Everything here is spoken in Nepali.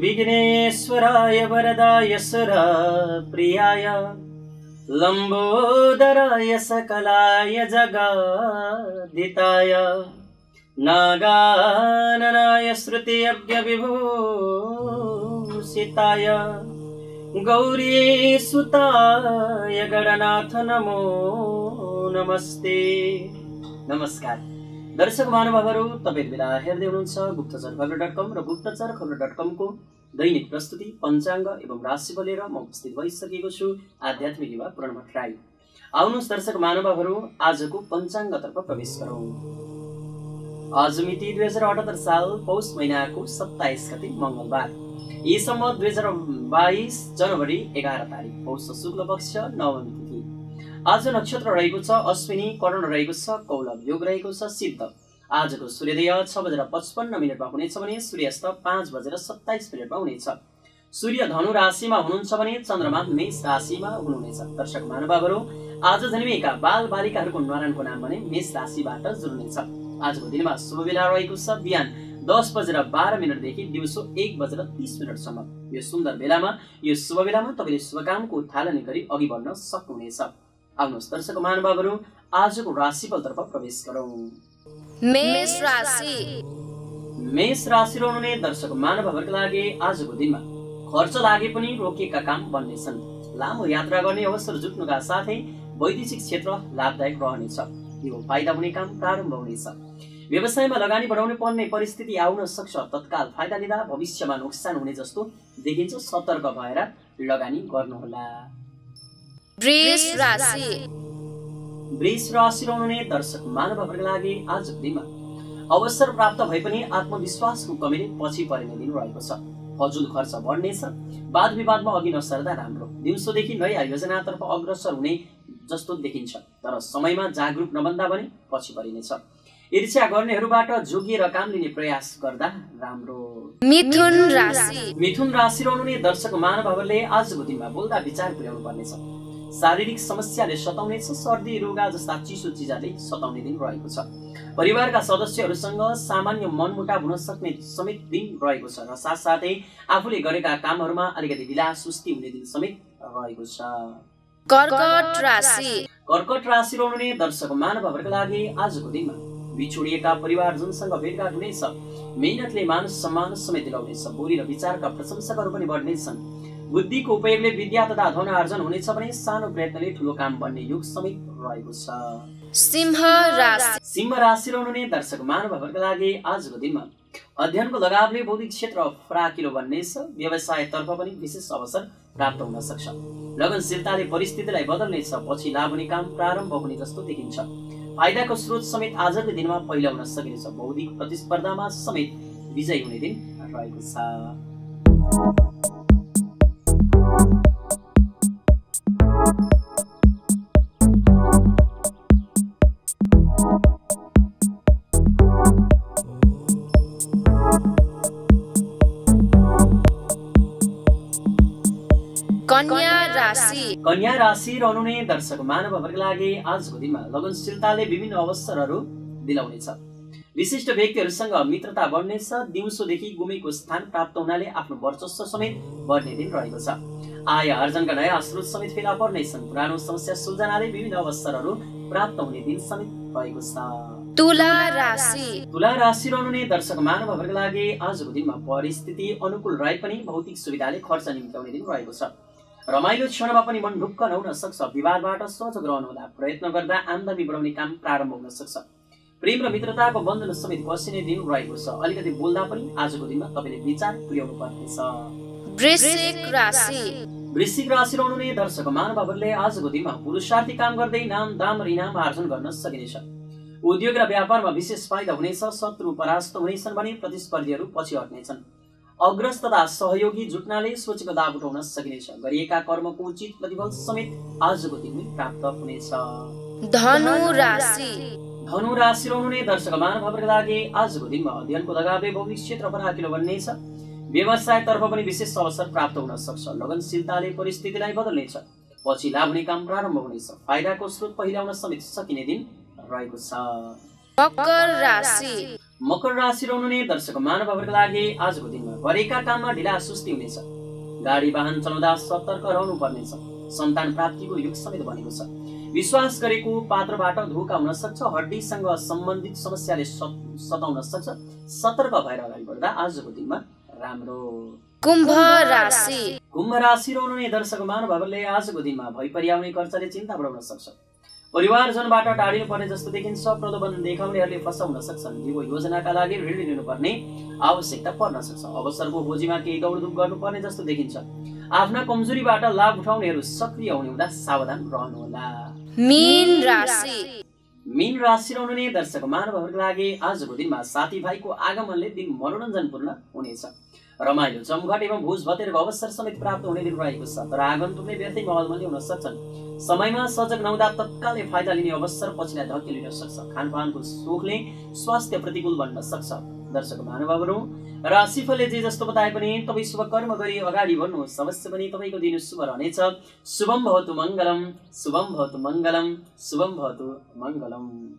विघ्नेश्वराय वरदाय सुरा प्रियाय लम्बोदराय सकलाय जगादिताय नागाननाय श्रुतियज्ञविभूषिताय गौरीसुताय गणनाथ नमो नमस्ते। नमस्कार। दर्शक महानुभावहरू तपाईँ बेला हेर्दै हुनुहुन्छ गुप्तचर खबर डट कम र गुप्तचर खबर डट कमको दैनिक प्रस्तुति पञ्चाङ्ग एवं राशिफल लिएर म उपस्थित भइसकेको छु आध्यात्मिक युवा पूर्णमा ट्राई आउनुहोस् दर्शक महानुभावहरू आजको पञ्चाङ्गतर्फ प्रवेश गरौँ। आज मिति दुई हजार अठहत्तर साल पौष महिनाको सत्ताइस गति मङ्गलबार। यीसम्म दुई हजार बाइस जनवरी एघार तारिक पौष शुक्ल पक्ष नवमी तिथि। आज नक्षत्र रहेको छ अश्विनी कर्ण रहेको छ कौलभ योग रहेको छ सिद्ध। आजको सूर्योदय छ बजेर पचपन्न मिनटमा हुनेछ भने सूर्यास्त पाँच बजेर सत्ताइस मिनटमा हुनेछ। सूर्य धनु राशिमा हुनुहुन्छ भने चन्द्रमा मेष राशिमा हुनुहुनेछ। दर्शक महानुभावहरू आज जन्मिएका बाल बालिकाहरूको नारायणको नाम भने मेष राशिबाट जुर्नेछ आजको दिनमा शुभ बेला रहेको छ। बिहान दस बजेर बाह्र मिनटदेखि दिउँसो एक बजेर तिस मिनटसम्म। यो सुन्दर बेलामा यो शुभ बेलामा तपाईँले शुभकामको थालनी गरी अघि बढ्न सक्नुहुनेछ। आउनुहोस् दर्शक महानुभावहरू आजको राशिफलतर्फ प्रवेश गरौँ। मेष राशि। मेष राशि रहनुहुने दर्शक महानुभावहरूको लागि आजको दिनमा खर्च लागे पनि रोकिएका काम बन्नेछन्। लामो यात्रा गर्ने अवसर जुट्नुका साथै वैदेशिक क्षेत्र लाभदायक रहनेछ। यो फाइदा हुने काम प्रारम्भ हुनेछ। व्यवसायमा लगानी बढाउनु पर्ने परिस्थिति आउन सक्छ। तत्काल फाइदा लिँदा भविष्यमा नोक्सान हुने जस्तो देखिन्छ सतर्क भएर लगानी गर्नुहोला। वृष राशि। वृष राशि रहनुहुने दर्शक मानवहरूको लागि आजको दिनमा अवसर प्राप्त भए पनि आत्मविश्वासको कमीले पछि परिने दिन रहेको छ। फजुल खर्च बढ्नेछ वाद विवादमा अघि नसर्दा राम्रो। दिउँसोदेखि नयाँ योजनातर्फ अग्रसर हुने जस्तो देखिन्छ। तर समयमा जागरुक नबन्दा भने पछि परिनेछ ईर्ष्या गर्नेहरूबाट जोगिएर काम लिने प्रयास गर्दा राम्रो। मिथुन राशि। मिथुन राशि रहनुहुने दर्शक मानवहरूले आजको दिनमा बोल्दा विचार पुर्याउनु पर्नेछ शारीरिक समस्याले सताउनेछ सर्दी रोगा जस्ता चिसो चिजाले सताउने दिन रहेको छ। परिवारका सदस्यहरूसँग सामान्य मनमुटाव हुन सक्ने समेत दिन रहेको छ र साथसाथै आफूले गरेका कामहरूमा अलिकति ढिला सुस्ती हुने दिन समेत रहेको छ। कर्कट राशि। कर्कट राशि रहनुहुने दर्शक मानवहरूको लागि आजको दिनमा बिछोडिएका परिवारजनसँग भेटघाट हुनेछ। मेहनतले मान सम्मान समेत दिलाउनेछ बोली र विचारका प्रशंसकहरू पनि बढ्नेछन्। बुद्धिको उपयोगले विद्या तथा धन आर्जन हुनेछ भने सानो प्रयत्नले ठुलो काम बन्ने युग समेत रहेको छ। सिंह राशि। सिंह राशि रहनुहुने दर्शक महानुभावहरूको लागि आजको दिनमा अध्ययनको लगावले बौद्धिक क्षेत्र फराकिलो बन्नेछ व्यवसायतर्फ पनि विशेष अवसर प्राप्त हुन सक्छ। लगनशीलताले परिस्थितिलाई बदल्नेछ पछि लाभ हुने काम प्रारम्भ हुने जस्तो देखिन्छ। फाइदाको स्रोत समेत आजको दिनमा पहिला हुन सकिनेछ बौद्धिक प्रतिस्पर्धामा समेत विजयी हुने दिन रहेको छ। कन्या राशि। कन्या राशि रहनुहुने दर्शक मानवहरूको लागि आजको दिनमा लगनशीलताले विभिन्न अवसरहरू दिलाउनेछ। विशिष्ट व्यक्तिहरूसँग मित्रता बढ्नेछ दिउँसोदेखि गुमेको स्थान प्राप्त हुनाले आफ्नो वर्चस्व समेत बढ्ने दिन रहेको छ। आय आर्जनका नयाँ स्रोत समेत फेला पर्नेछन्। पुरानो समस्या सुल्झनाले विभिन्न अवसरहरू प्राप्त हुने दिन समेत रहेको छ। तुला राशि। तुला राशि रहनुहुने दर्शक मानवहरूको लागि आजको दिनमा परिस्थिति अनुकूल रहे पनि भौतिक सुविधाले खर्च निम्त्याउने दिन रहेको छ। रमाइलो क्षणमा पनि मन ढुक्क नहुन सक्छ। विवादबाट सजग रहनुहोला प्रयत्न गर्दा आमदानी बढाउने काम प्रारम्भ हुन सक्छ। प्रेम र मित्रताको बन्धन समेत बसिने दिन रहेको छ। अलिकति बोल्दा पनि आजको दिनमा तपाईँले विचार पुर्याउनु पर्नेछ। वृश्चिक राशि। वृश्चिक राशि रहनुहुने दर्शक महानुभावहरूले आजको दिनमा पुरुषार्थी काम गर्दै नाम दाम र इनाम आर्जन गर्न सकिनेछ। उद्योग र व्यापारमा विशेष फाइदा हुनेछ शत्रु परास्त हुनेछन् भने प्रतिस्पर्धीहरू पछि हट्नेछन्। अग्रज तथा सहयोगी जुट्नाले सोचेको लाभ उठाउन सकिनेछ। गरिएका कर्मको उचित प्रतिफल समेत आजको दिनमै प्राप्त हुनेछ। धनु राशि। धनु राशि रहनुहुने दर्शक महानुभावका लागि आजको दिनमा अध्ययनको लगावे भौतिक क्षेत्र फराकिलो बन्नेछ। व्यवसायतर्फ पनि विशेष अवसर प्राप्त हुन सक्छ। लगनशीलताले परिस्थितिलाई बदल्नेछ। पछि लाभ हुने काम प्रारम्भ हुनेछ। फाइदाको स्रोत पहिल्याउन समेत सकिने दिन रहेको छ। मकर राशि। मकर राशि रहनुहुने दर्शक महानुभावका लागि आजको दिनमा गरेका काममा ढिला सुस्ती हुनेछ। गाडी वाहन चलाउँदा सतर्क रहनु पर्नेछ सन्तान प्राप्तिको युग समेत बनेको छ। विश्वास गरेको पात्रबाट धोका हुन सक्छ हड्डीसँग सम्बन्धित समस्याले सत- सताउन सक्छ। सतर्क भएर अगाडि बढ्दा आजको दिनमा राम्रो। कुम्भ राशि। कुम्भ राशि रहनुहुने दर्शक महानुभावले आजको दिनमा भइपरिआउने खर्चले चिन्ता बढाउन सक्छ। परिवारजनबाट टाढिनु पर्ने जस्तो देखिन्छ प्रलोभन देखाउनेहरूले फसाउन सक्छन्। यो योजनाका लागि ऋण लिनुपर्ने आवश्यकता पर्न सक्छ। अवसरको खोजीमा केही दौडधुप गर्नुपर्ने जस्तो देखिन्छ। आफ्ना कमजोरीबाट लाभ उठाउनेहरू सक्रिय हुने हुँदा सावधान रहनुहोला। मीन राशि। मीन राशि रहनुहुने दर्शक महानुभावहरूको लागि आजको दिनमा साथीभाइको आगमनले दिन मनोरञ्जनपूर्ण हुनेछ। रमाइलो जमघट एवं भोज भतेरको अवसर समेत प्राप्त हुने दिन रहेको छ। तर आगन्तुकले व्यर्थै महलमल्ली हुन सक्छन्। समयमा सजग नहुँदा तत्कालले फाइदा लिने अवसर पछिलाई धकेलिन सक्छ। खानपानको सोखले स्वास्थ्य प्रतिकूल बन्न सक्छ। दर्शक महानुभावहरू राशिफलले जे जस्तो बताए पनि तपाईँ शुभ कर्म गरी अगाडि बढ्नुहोस्। अवश्य पनि तपाईँको दिन शुभ रहनेछ। शुभम भवतु मङ्गलम। शुभम भवतु मङ्गलम। शुभम भवतु मङ्गलम।